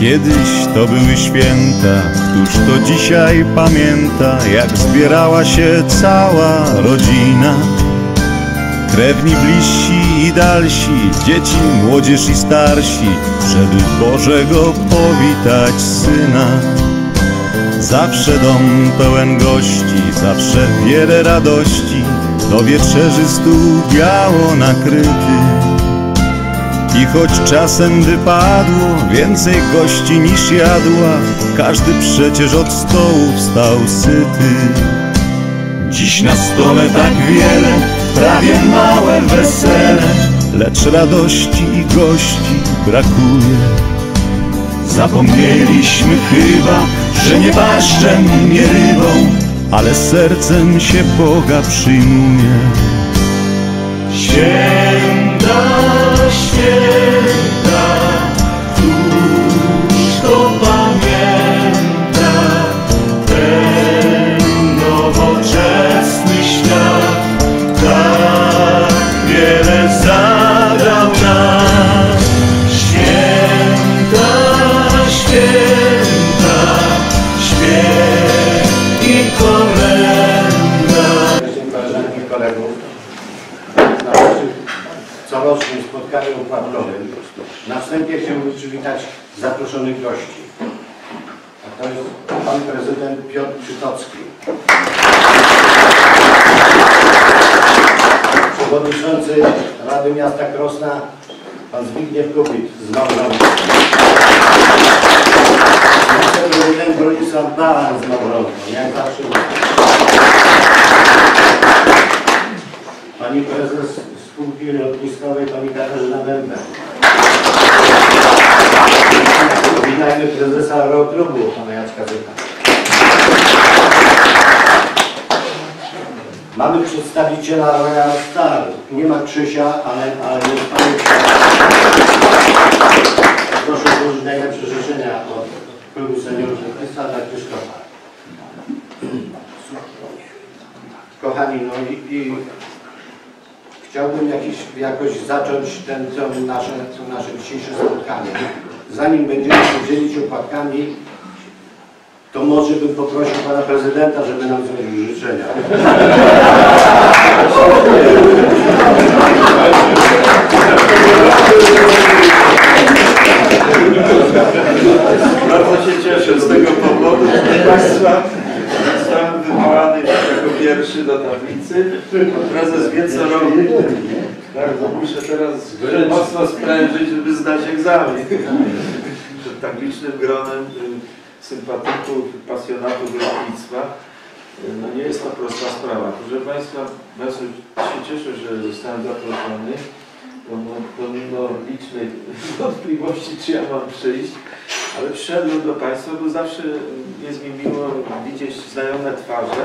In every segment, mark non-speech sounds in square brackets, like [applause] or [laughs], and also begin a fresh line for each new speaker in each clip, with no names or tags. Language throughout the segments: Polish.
Kiedyś to były święta, któż to dzisiaj pamięta, jak zbierała się cała rodzina. Krewni bliżsi i dalsi, dzieci, młodzież i starsi, żeby Bożego powitać syna. Zawsze dom pełen gości, zawsze wiele radości, do wieczerzy stół biało nakryty. I choć czasem wypadło więcej gości niż jadła, każdy przecież od stołu wstał syty. Dziś na stole tak wiele, prawie małe wesele, lecz radości i gości brakuje. Zapomnieliśmy chyba, że nie paszczem, nie rybą, ale sercem się Boga przyjmuje. Święta,
corocznym spotkaniu układkowym. Na wstępie chciałbym przywitać zaproszonych gości. A to jest pan prezydent Piotr Przytocki. Przewodniczący Rady Miasta Krosna pan Zbigniew Kupit z Małżonki. Prezydent Bronisław Baran z Małżonką, jak zawsze. Pani prezes spółki lotniskowej, pani Bęben. Witajmy prezesa Aeroklubu, pana Jacka Zycha. Mamy przedstawiciela Royal Star. Nie ma Krzysia, ale, ale jest pan. Proszę złożyć najlepsze życzenia od klubu seniorów Państwa dla Krzysztofa. Kochani, no i, i chciałbym jakiś, jakoś zacząć ten, to nasze, to nasze dzisiejsze spotkanie. Zanim będziemy się dzielić opłatkami, to może bym poprosił pana prezydenta, żeby nam złożył życzenia.
Bardzo się cieszę z tego powodu, że Państwa jako pierwszy do tablicy. Prezes wie co robi. Bardzo muszę teraz mocno sprężyć, żeby zdać egzamin. Przed tak licznym gronem y, sympatyków, pasjonatów lotnictwa. Y, No nie jest to prosta sprawa. Proszę Państwa, bardzo się cieszę, że zostałem zaproszony. Pomimo, licznych wątpliwości, czy ja mam przyjść, ale przyszedłem do Państwa, bo zawsze jest mi miło widzieć znajome twarze.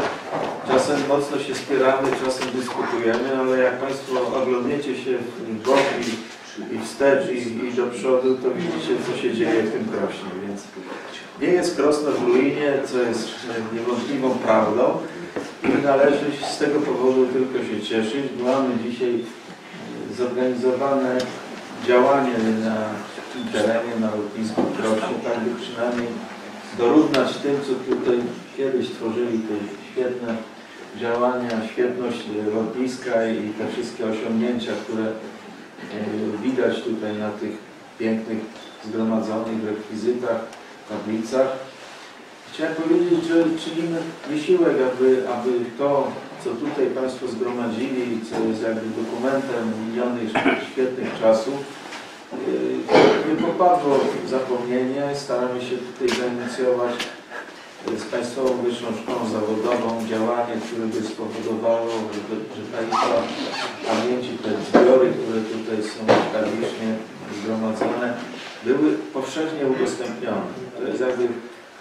Czasem mocno się spieramy, czasem dyskutujemy, ale jak Państwo oglądniecie się w bok i, i wstecz i, i do przodu, to widzicie, co się dzieje w tym Krośnie. Więc nie jest Krosno w ruinie, co jest niewątpliwą prawdą i należy z tego powodu tylko się cieszyć. Mamy dzisiaj zorganizowane działanie na tym terenie, na lotnisku Krośnie, tak by przynajmniej dorównać tym, co tutaj kiedyś tworzyli te świetne działania, świetność lotniska i te wszystkie osiągnięcia, które e, widać tutaj na tych pięknych zgromadzonych rekwizytach, tablicach. Chciałem powiedzieć, że czynimy wysiłek, aby, aby to, co tutaj Państwo zgromadzili, co jest jakby dokumentem minionych świetnych czasów, yy, nie popadło w zapomnienie. Staramy się tutaj zainicjować yy, z Państwową Wyższą Szkołą Zawodową działanie, które by spowodowało, że, izba pamięci, te zbiory, które tutaj są licznie zgromadzone, były powszechnie udostępnione. To jest jakby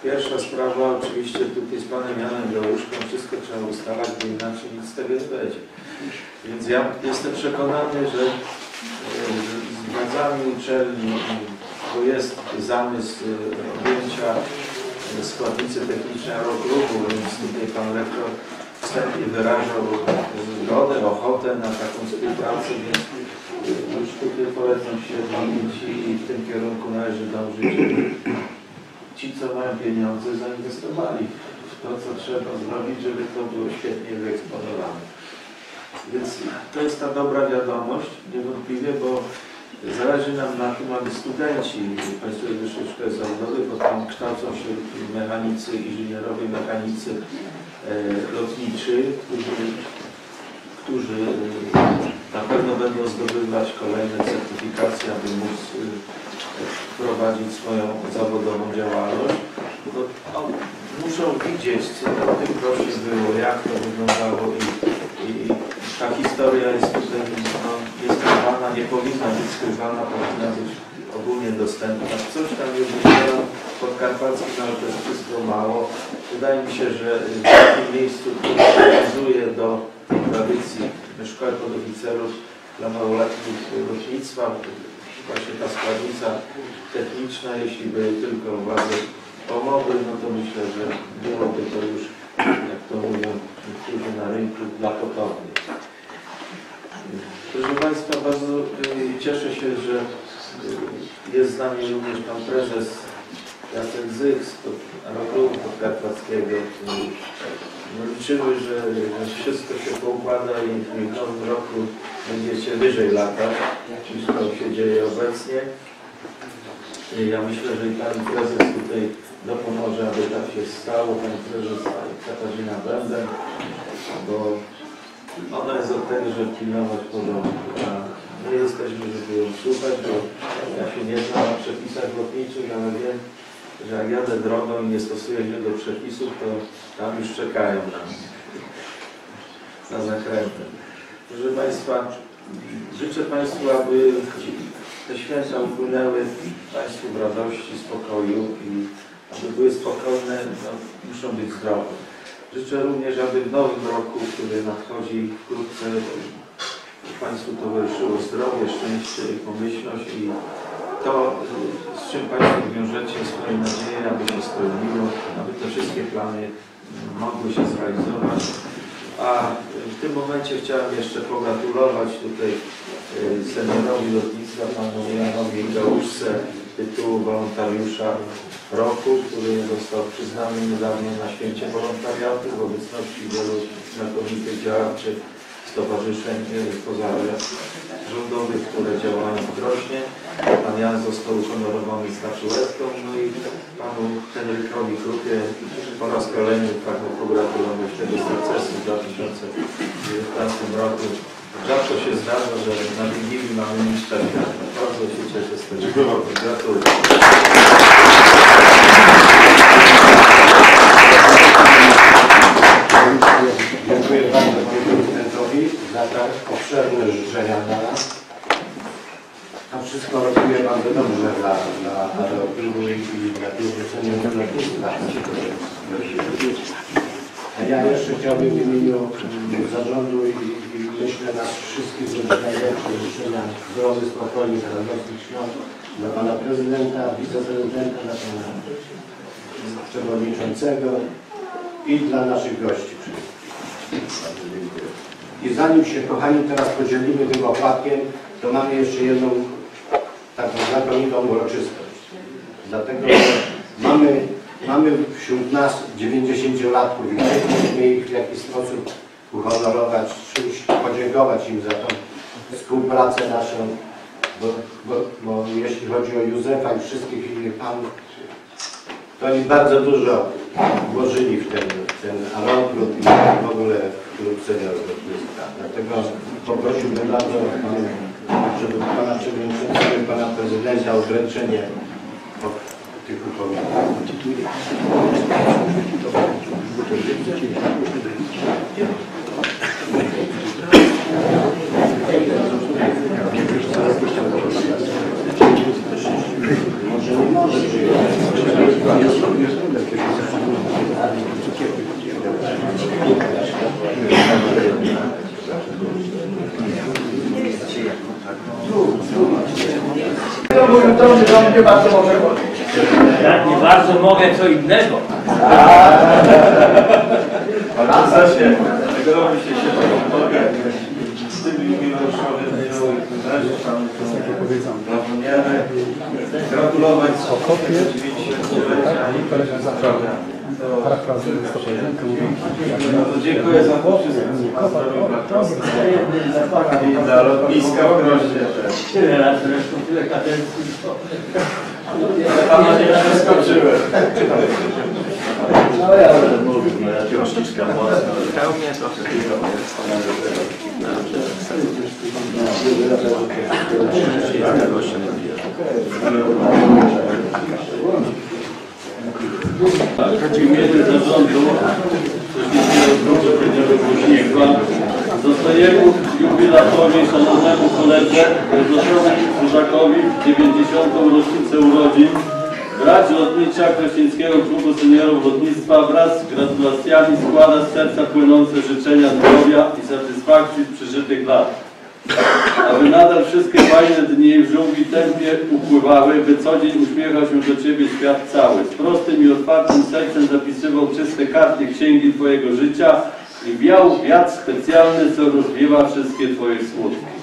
Pierwsza sprawa, oczywiście tutaj z Panem Janem Białuszką wszystko trzeba ustalać, bo inaczej nic z tego nie będzie. Więc ja jestem przekonany, że e, z władzami uczelni, bo jest zamysł e, objęcia e, składnicy technicznej Aeroklubu, więc tutaj Pan Rektor wstępnie wyrażał zgodę, ochotę na taką współpracę, więc już tutaj polecam się i w tym kierunku należy dążyć, ci, co mają pieniądze, zainwestowali w to, co trzeba zrobić, żeby to było świetnie wyeksponowane. Więc to jest ta dobra wiadomość, niewątpliwie, bo zależy nam na tym, aby studenci Państwowej Wyższej Szkoły Zawodowej, bo tam kształcą się mechanicy, inżynierowie, mechanicy e, lotniczy, którzy, którzy będą zdobywać kolejne certyfikacje, aby móc e, prowadzić swoją zawodową działalność. No, muszą widzieć, co w tym proszę było, jak to wyglądało i, i ta historia jest tutaj no, nieskrywana, nie powinna być skrywana, powinna być ogólnie dostępna. Coś tam jest wydziela podkarpackim, ale to jest wszystko mało. Wydaje mi się, że w takim miejscu, które nawiązuje do tradycji szkoły podoficerów dla małoletnich lotnictwa, właśnie ta składnica techniczna, jeśli by tylko władze pomogły, no to myślę, że byłoby to już, jak to mówią niektórzy na rynku, dla potomnych. Proszę Państwa, bardzo y, cieszę się, że y, jest z nami również Pan Prezes Jacek z Aeroklubu Podkarpackiego. No, liczymy, że, wszystko się poukłada i w nowym roku będziecie wyżej latać, niż to się dzieje obecnie. I Ja myślę, że i Pan Prezes tutaj dopomoże, aby tak się stało. Pani Prezes Katarzyna Bęben, bo ona jest od tego, żeby pilnować porządku, a my jesteśmy, żeby ją słuchać, bo ja się nie znam na przepisach lotniczych, ale wiem, że jak jadę drogą i nie stosuję się do przepisów, to tam już czekają na na zakrętę. Proszę Państwa, życzę Państwu, aby te święta upłynęły Państwu w radości, spokoju i aby były spokojne, no, muszą być zdrowe. Życzę również, aby w nowym roku, który nadchodzi wkrótce, Państwu towarzyszyło zdrowie, szczęście i pomyślność i to, z czym Państwo wiążecie swoje nadzieje, aby się spełniło, aby te wszystkie plany mogły się zrealizować. A w tym momencie chciałem jeszcze pogratulować tutaj y, seniorowi lotnictwa, panu Janowi Gałuszce, tytułu wolontariusza roku, który został przyznany niedawno na święcie wolontariatu w obecności wielu znakomitych działaczy stowarzyszeń y, pozarządowych, które działają w Krośnie. Pan Jan został uhonorowany statuetką, no i panu Henrykowi Krupie po raz kolejny pragnę pogratulować tego sukcesu w 2019 roku. Rzadko się zdarza, że na Wigilii mamy mistrza świata. Bardzo się cieszę z tego. Gratuluję.
Obszerne życzenia dla nas. To wszystko robimy bardzo dobrze dla, dla aeroklubu i dla seniorów lotnictwa. Ja jeszcze chciałbym w imieniu zarządu i, i myślę nas wszystkich złożyć najlepsze życzenia zdrowy, spokojnych, radosnych świąt dla pana prezydenta, wiceprezydenta, dla pana przewodniczącego i dla naszych gości. Bardzo dziękuję. I zanim się, kochani, teraz podzielimy tym opłatkiem, to mamy jeszcze jedną taką znakomitą uroczystość. Dlatego, że mamy, mamy wśród nas 90-latków i chcielibyśmy ich w jakiś sposób uhonorować, czymś podziękować im za tą współpracę naszą, bo, bo, bo jeśli chodzi o Józefa i wszystkich innych panów, to oni bardzo dużo włożyli w ten, w ten aeroklub i w ogóle klub seniorów lotnictwa. Dlatego poprosiłbym bardzo, żeby pana przewodniczącego i pana prezydenta o wręczenie tych upomnień.
Jak nie bardzo mogę, co innego. [laughs]
Tego robi się się mogę z tym jubileuszowy dniu i wreszcie panu zapomniemy gratulować 90 Dziękuję za to wszystko. I dla lotniska w Groźnie też.
Tyle lat zresztą, tyle kadencji.
Pana nie przeskoczyłem.
No ja będę mówił, no ja troszeczkę mocno.
Pełnie trochę tego się nie bije.
Imieniu zarządu Śniegła zostajemy jubilatowi szanownemu koledze Grzegorzowi Kurzakowi w 90. rocznicę urodzin Brać Lotnicza Kraśnickiego Klubu Seniorów Lotnictwa wraz z gratulacjami składa z serca płynące życzenia zdrowia i satysfakcji z przeżytych lat aby nadal wszystkie fajne dni w żółwi tempie upływały, by co dzień uśmiechał się do Ciebie świat cały. Z prostym i otwartym sercem zapisywał czyste karty księgi Twojego życia i wiał wiatr specjalny, co rozwiewa wszystkie Twoje smutki.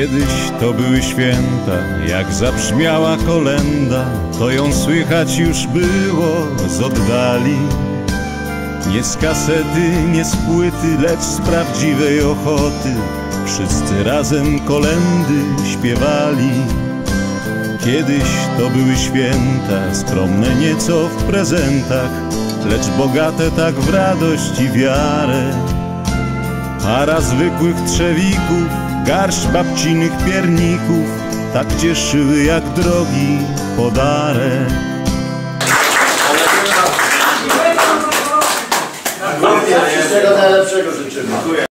Kiedyś to były święta, jak zabrzmiała kolenda, to ją słychać już było z oddali. Nie z kasety, nie z płyty, lecz z prawdziwej ochoty, wszyscy razem kolendy śpiewali. Kiedyś to były święta, skromne nieco w prezentach, lecz bogate tak w radość i wiarę. Para zwykłych trzewików, garść babcinych pierników, tak cieszyły jak drogi podarek.
Wszystkiego najlepszego życzymy.